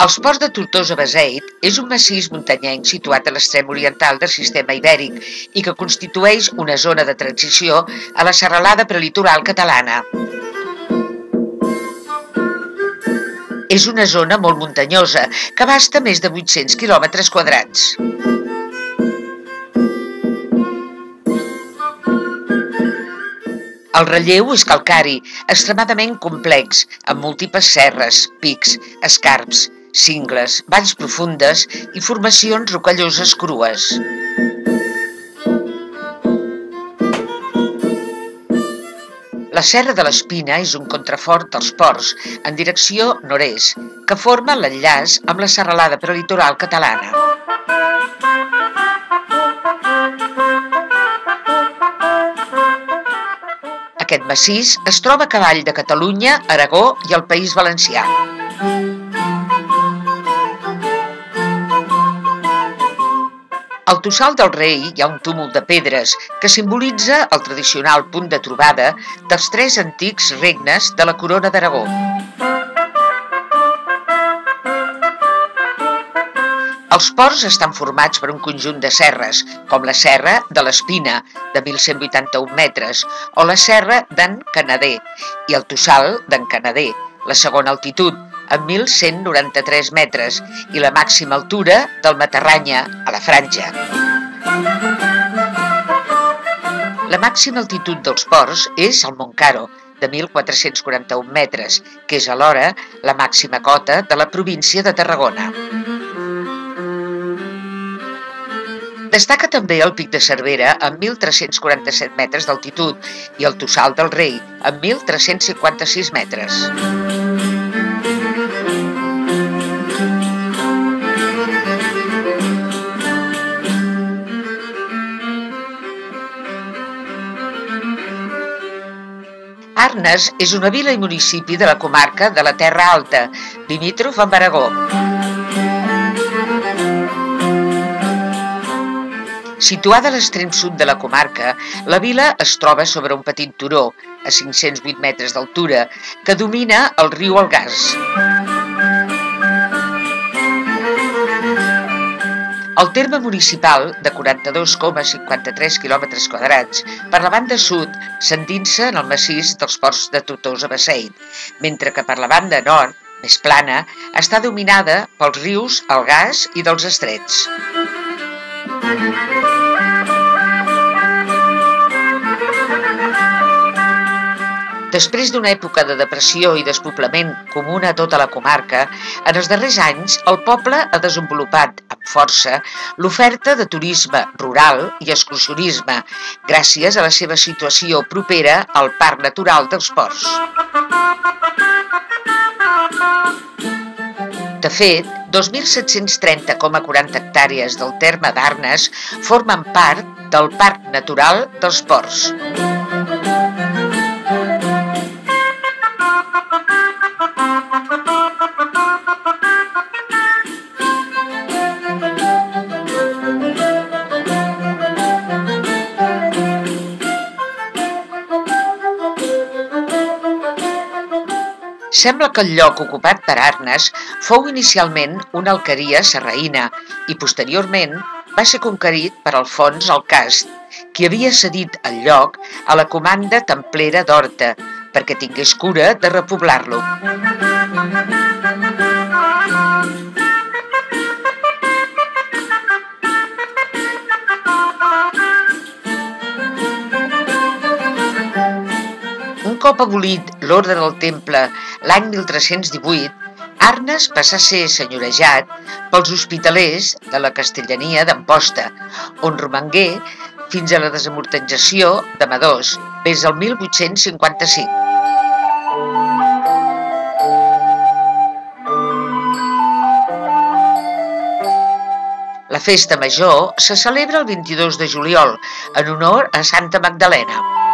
Els Ports de Tortosa-Beseit és un massís muntanyenc situat a l'extrem oriental del sistema ibèric i que constitueix una zona de transició a la serralada prelitoral catalana. És una zona molt muntanyosa que abasta més de 800 quilòmetres quadrats. El relleu és calcari, extremadament complex, amb múltiples serres, pics, escarps, cingles, valls profundes i formacions rocalloses crues. La Serra de l'Espina és un contrafort dels ports en direcció nord-est que forma l'enllaç amb la serralada prelitoral catalana. Aquest massís es troba a cavall de Catalunya, Aragó i el País Valencià. Al Tossal del Rei hi ha un túmul de pedres que simbolitza el tradicional punt de trobada dels tres antics regnes de la corona d'Aragó. Els ports estan formats per un conjunt de serres, com la Serra de l'Espina, de 1.181 metres, o la Serra d'en Canader, i el Tossal d'en Canader, la segona altitud, amb 1.193 metres i la màxima altura del Matarranya, a la Franja. La màxima altitud dels ports és el Montcaro, de 1.441 metres, que és alhora la màxima cota de la província de Tarragona. Destaca també el Pic de Cervera amb 1.347 metres d'altitud i el Tossal del Rei amb 1.356 metres. Arnes és una vila i municipi de la comarca de la Terra Alta, limítrof amb Aragó. Situada a l'extrem sud de la comarca, la vila es troba sobre un petit turó, a 508 metres d'altura, que domina el riu Algars. El terme municipal, de 42,53 km quadrats, per la banda sud s'endinsa en el massís dels ports de Tortosa Beseit, mentre que per la banda nord, més plana, està dominada pels rius Algars i dels Estrets. Després d'una època de depressió i despoblament comuna a tota la comarca, en els darrers anys el poble ha desenvolupat amb força l'oferta de turisme rural i excursionisme gràcies a la seva situació propera al Parc Natural dels Ports. De fet, 2.730,40 hectàrees del terme d'Arnes formen part del Parc Natural dels Ports. Sembla que el lloc ocupat per Arnes fou inicialment una alqueria sarraïna i posteriorment va ser conquerit per Alfons el Cast, qui havia cedit el lloc a la comanda templera d'Horta perquè tingués cura de repoblar-lo. Un cop abolit l'ordre del temple l'any 1318, Arnes passà a ser senyorejat pels hospitalers de la castellania d'Amposta, on romangué fins a la desamortització de Madós, des del 1855. La festa major se celebra el 22 de juliol en honor a Santa Magdalena.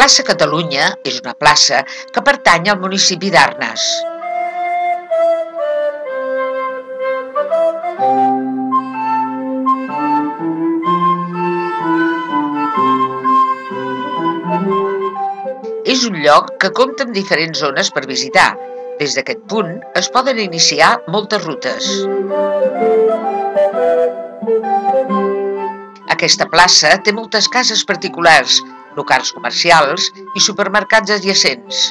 Plaça Catalunya és una plaça que pertany al municipi d'Arnes. És un lloc que compta amb diferents zones per visitar. Des d'aquest punt es poden iniciar moltes rutes. Aquesta plaça té moltes cases particulars, locals comercials i supermercats adjacents.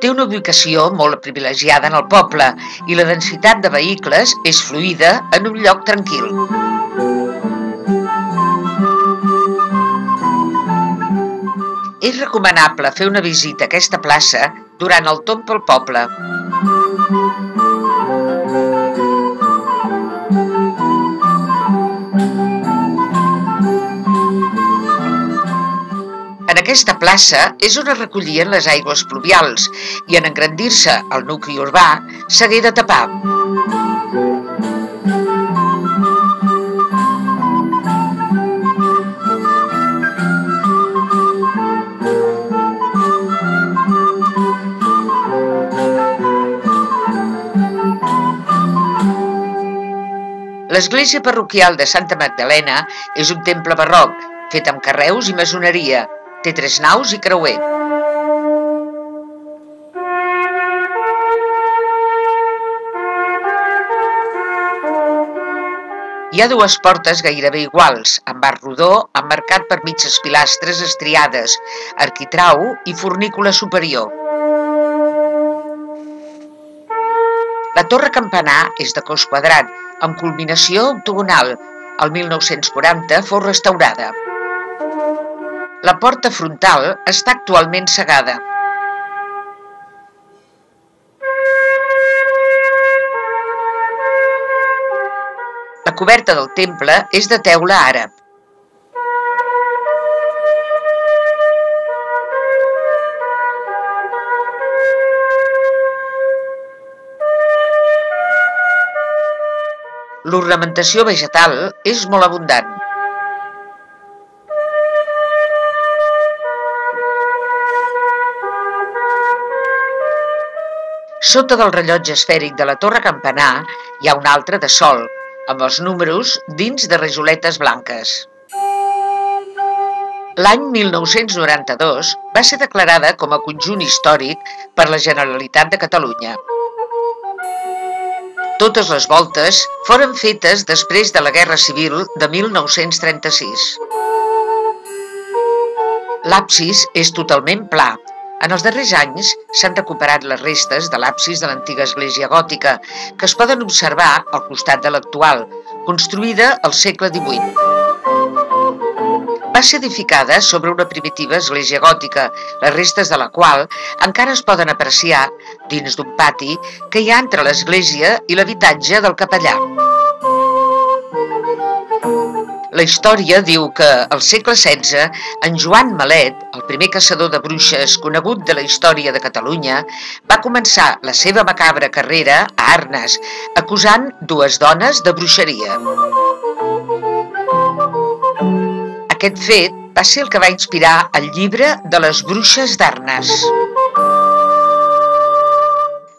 Té una ubicació molt privilegiada en el poble i la densitat de vehicles és fluida en un lloc tranquil. És recomanable fer una visita a aquesta plaça durant el tomb pel poble. En aquesta plaça és on es recollien les aigües pluvials i en engrandir-se el nucli urbà s'hagué de tapar. L'església parroquial de Santa Magdalena és un temple barroc, fet amb carreus i masoneria. Té tres naus i creuer. Hi ha dues portes gairebé iguals, amb arc rodó emmarcat per mitges pilastres estriades, arquitrau i fornícula superior. La torre campanar és de cos quadrat, amb culminació octogonal. El 1940 fou restaurada. La porta frontal està actualment cegada. La coberta del temple és de teula àrab. L'ornamentació vegetal és molt abundant. Sota del rellotge esfèric de la torre campanar hi ha un altre de sol, amb els números dins de rajoletes blanques. L'any 1992 va ser declarada com a conjunt històric per la Generalitat de Catalunya. Totes les voltes foren fetes després de la Guerra Civil de 1936. L'absis és totalment pla. En els darrers anys s'han recuperat les restes de l'absis de l'antiga església gòtica, que es poden observar al costat de l'actual, construïda al segle XVIII. Va ser edificada sobre una primitiva església gòtica, les restes de la qual encara es poden apreciar dins d'un pati que hi ha entre l'església i l'habitatge del capellà. La història diu que, al segle XVI, en Joan Malet, el primer caçador de bruixes conegut de la història de Catalunya, va començar la seva macabra carrera a Arnes, acusant dues dones de bruixeria. Aquest fet va ser el que va inspirar el llibre de les bruixes d'Arnes.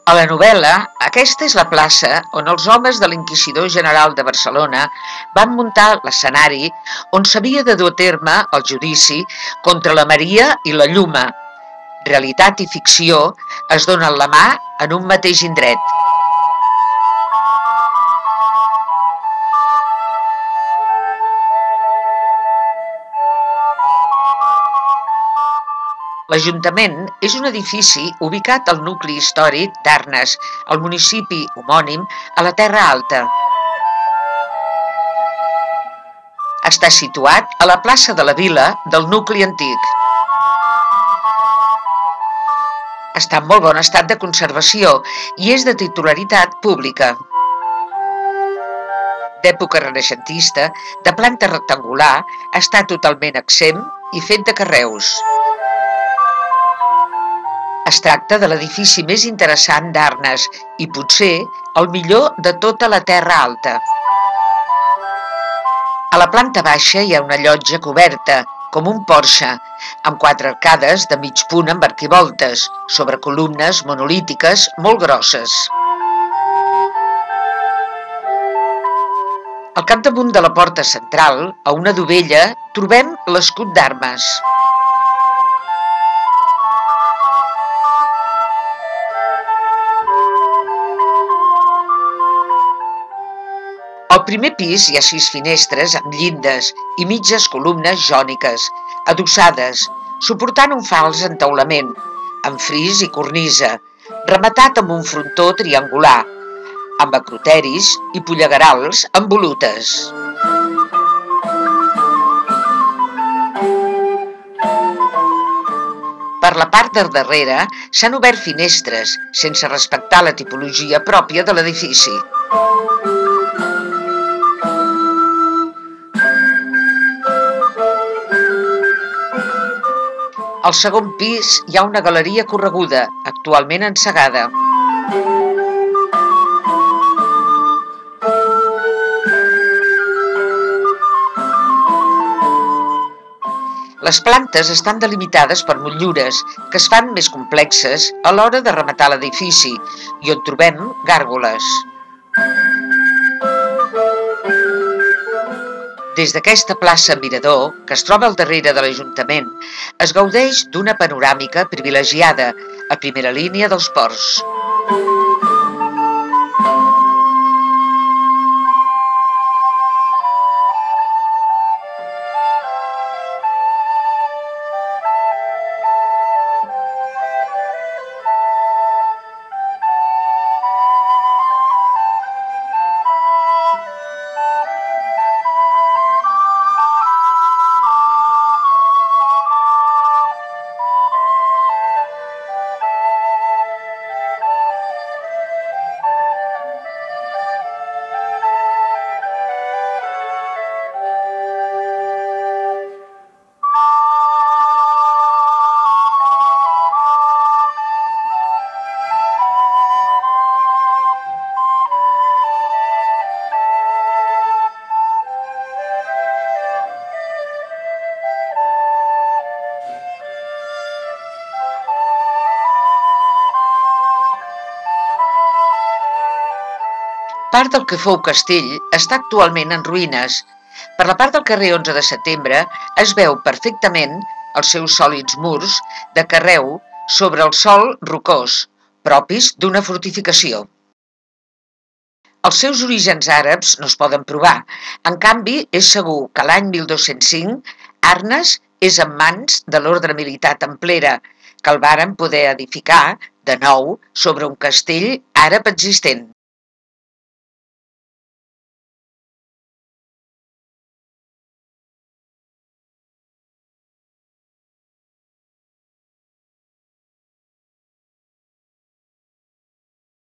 A la novel·la, aquesta és la plaça on els homes de l'Inquisidor General de Barcelona van muntar l'escenari on s'havia de dur a terme el judici contra la Maria i la Lluma. Realitat i ficció es donen la mà en un mateix indret. L'Ajuntament és un edifici ubicat al nucli històric d'Arnes, al municipi homònim, a la Terra Alta. Està situat a la plaça de la Vila del nucli antic. Està en molt bon estat de conservació i és de titularitat pública. D'època renaixentista, de planta rectangular, està totalment exempt i fet de carreus. Es tracta de l'edifici més interessant d'Arnes i potser el millor de tota la Terra Alta. A la planta baixa hi ha una llotja coberta, com un porxe, amb quatre arcades de mig punt amb arquivoltes, sobre columnes monolítiques molt grosses. Al capdamunt de la porta central, a una dovella, trobem l'escut d'armes. Al primer pis hi ha sis finestres amb llindes i mitges columnes jòniques, adossades, suportant un fals entaulament, amb fris i cornisa, rematat amb un frontó triangular, amb acroteris i pollegarals amb volutes. Per la part del darrere s'han obert finestres, sense respectar la tipologia pròpia de l'edifici. Al segon pis hi ha una galeria correguda, actualment encegada. Les plantes estan delimitades per motllures que es fan més complexes a l'hora de rematar l'edifici i on trobem gàrgoles. Des d'aquesta plaça Mirador, que es troba al darrere de l'Ajuntament, es gaudeix d'una panoràmica privilegiada a primera línia dels ports. Part del que fou castell està actualment en ruïnes. Per la part del carrer 11 de setembre es veu perfectament els seus sòlids murs de carreu sobre el sol rocós, propis d'una fortificació. Els seus orígens àrabs no es poden provar. En canvi, és segur que l'any 1205 Arnes és en mans de l'ordre militar templera, que el varen poder edificar de nou sobre un castell àrab existent.